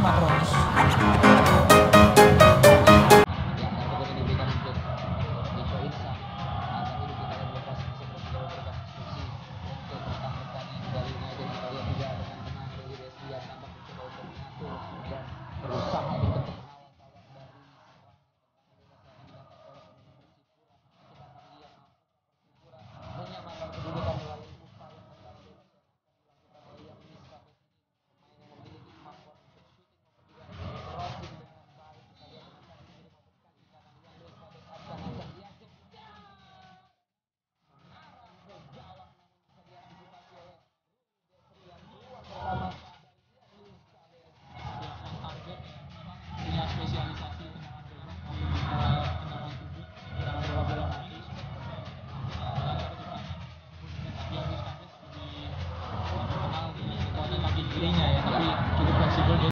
Patrões? Aslinya ya tapi cukup fleksibel